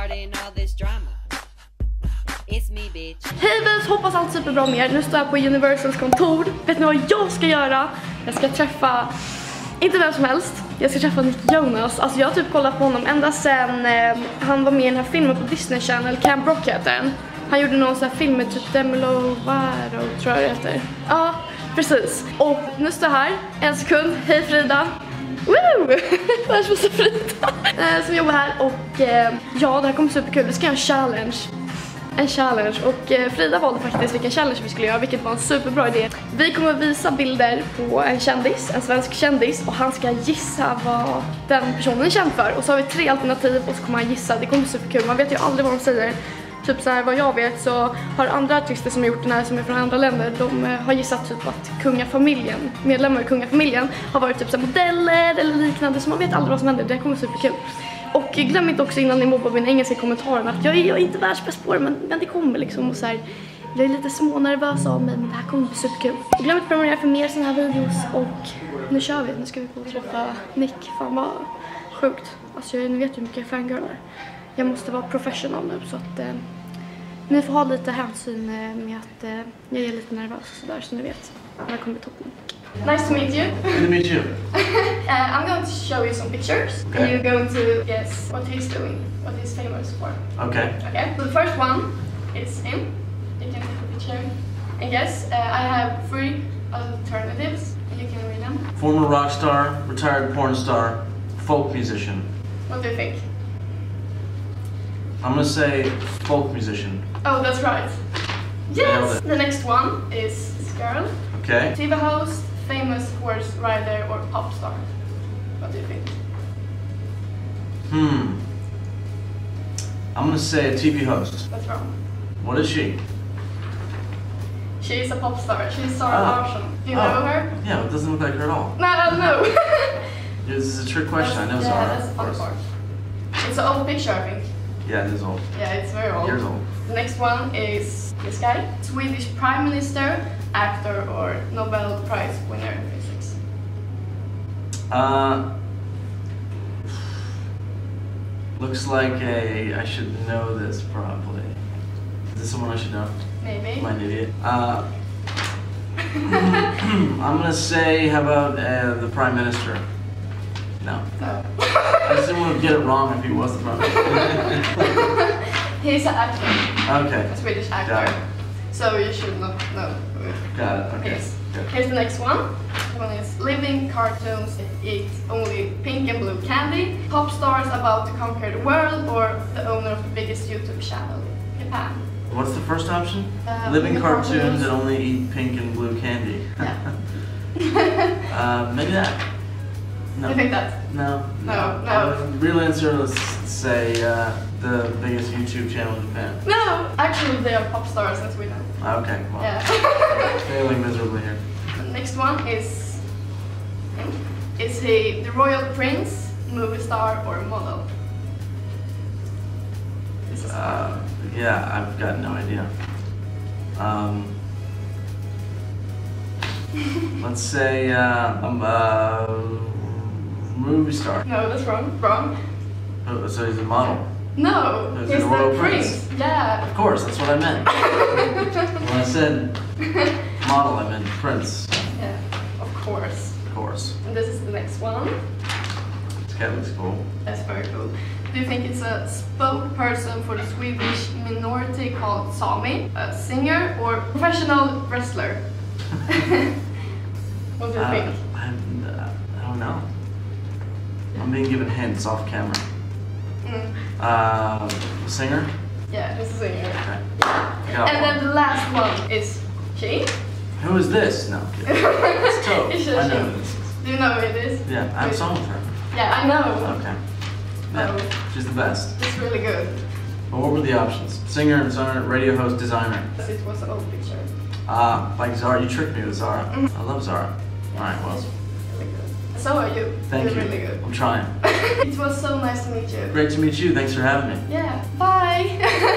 starting all this drama. It's me bitch. Hej vis, hoppas allt superbra med er. Nu står jag på Universals kontor. Vet ni vad jag ska göra? Jag ska träffa, inte vem som helst, jag ska träffa Nick Jonas. Alltså jag har typ kollat på honom ända sen eh, han var med i den här filmen på Disney Channel, Camp Rock heter den. Han gjorde någon sån här film med typ Demi Lovato tror jag det heter. Ja, precis. Och nu står jag här, en sekund. Hej Frida. Woo! Världsbästa Frida. Eh, som jobbar här och eh, ja, det här kommer bli superkul. Vi ska göra en challenge en challenge och eh, Frida valde faktiskt vilken challenge vi skulle göra vilket var en superbra idé. Vi kommer visa bilder på en kändis, en svensk kändis och han ska gissa vad den personen är känd för och så har vi tre alternativ och så kommer han gissa, det kommer bli superkul, man vet ju aldrig vad de säger. Typ så här vad jag vet så har andra artister som har gjort den här som är från andra länder, de eh, har gissat typ att kungafamiljen, medlemmar i kungafamiljen har varit typ så här modeller eller liknande så man vet aldrig vad som händer, det kommer bli superkul. Och glöm inte också innan ni mobbar min engelska i kommentarerna att jag är, jag är inte världsbäst på det men, men det kommer liksom och så här, Jag är lite smånervös av mig men det här kommer bli superkul. Och glöm inte att prenumerera för mer sådana här videos och nu kör vi. Nu ska vi gå och träffa Nick. Fan vad sjukt. Alltså jag, ni vet ju hur mycket jag fangirlar. Jag måste vara professional nu så att eh, ni får ha lite hänsyn eh, med att eh, jag är lite nervös och sådär så ni vet. Det här kommer bli toppen. Nice to meet you. Good to meet you. Uh, I'm going to show you some pictures and Okay. you're going to guess what he's doing, what he's famous for. Okay. Okay, so the first one is him. You can take a picture and guess. Uh, I have three alternatives and you can read them. Former rock star, retired porn star, folk musician. What do you think? I'm gonna say folk musician. Oh, that's right. Yes! The next one is this girl. Okay. TV host, famous horse rider, or pop star. What do you think? Hmm. I'm gonna say a TV host. That's wrong. What is she? She's a pop star. She's Zara Oh. Larsson. Do you Oh. know her? Yeah, it doesn't look like her at all. No, no. This is a trick question. I know yeah, that's of course. It's an old picture, I think. Yeah, it is old. Yeah, it's very old. Years old. The next one is this guy. Swedish Prime Minister, actor, or Nobel Prize winner in physics. Uh. Looks like a. I should know this probably. Is this someone I should know? Maybe. Am I an idiot? Uh, I'm gonna say, how about uh, the Prime Minister? No. No. I just didn't want to get it wrong if he wasn't Minister. He's an actor, okay. a Swedish actor. So you should not know. Got it. Okay. is. Good. Here's the next one. One is living cartoons that eat only pink and blue candy. Pop stars about to conquer the world, or the owner of the biggest YouTube channel in Japan. What's the first option? Uh, Living living cartoons cartoons. that only eat pink and blue candy. Yeah. uh, maybe that. No. You think that? No. No, no. Uh, real answer, let's say uh, the biggest YouTube channel in Japan. No, actually they are pop stars in Sweden. Okay. Well, Yeah. failing miserably here. the next one is. Is he the royal prince, movie star, or model? This is hard. Uh, yeah, I've got no idea. Um, let's say uh, I'm a movie star. No, that's wrong. Wrong. Oh, So he's a model. No, he's the royal the prince. Yeah. Of course, that's what I meant. when I said model, I meant prince. Yeah, of course. Of course. And this is the next one. This cat looks cool. That's very cool. Do you think it's a spokesperson for the Swedish minority called Sami, a singer, or professional wrestler? what do you Uh, think? I'm, uh, I don't know. I'm being given hints off camera. Mm. Uh, singer? Yeah, he's a singer. Okay. Got And one. then the last one is she. Who is this? No. It's Toad. It's I know this is. Do you know who it is? Yeah, I have a song with her. Yeah, I know. Okay. Yeah, Oh. she's the best. It's really good. But what were the options? Singer, designer, radio host, designer. It was an old picture. Ah, like Zara. You tricked me with Zara. Mhm. I love Zara. All right, well, really good. So are you. thank You're you. really good. I'm trying. it was so nice to meet you. Great to meet you. Thanks for having me. Yeah. Bye.